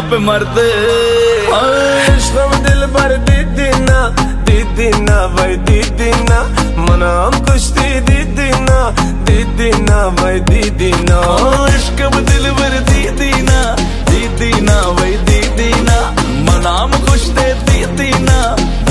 पे मरते। दिल भर दीदी ना दीदी ना भाई, दीदी ना। मना कुश्ती, दीदी ना दीदी ना भाई, दीदी ना।